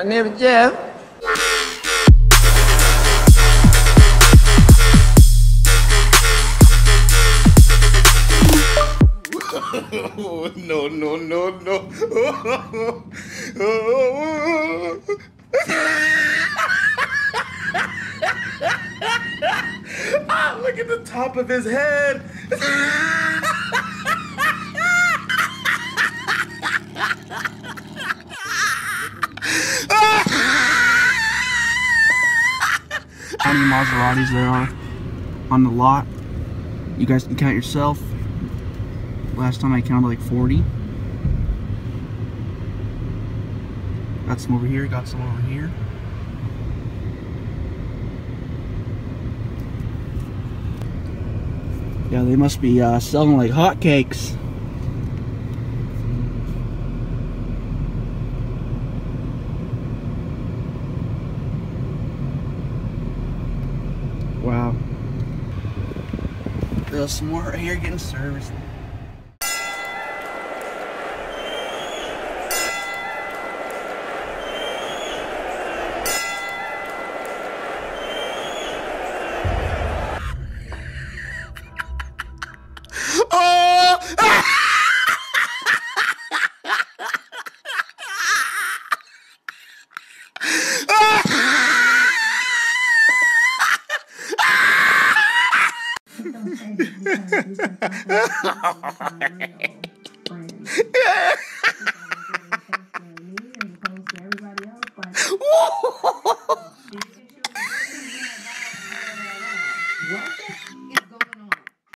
My name is Jeff. no, no, no, no. ah, look at the top of his head. how many Maseratis there are on the lot. You guys can count yourself. Last time I counted like 40. Got some over here, got some over here. Yeah, they must be uh, selling like hotcakes. There's some more right here getting serviced. What?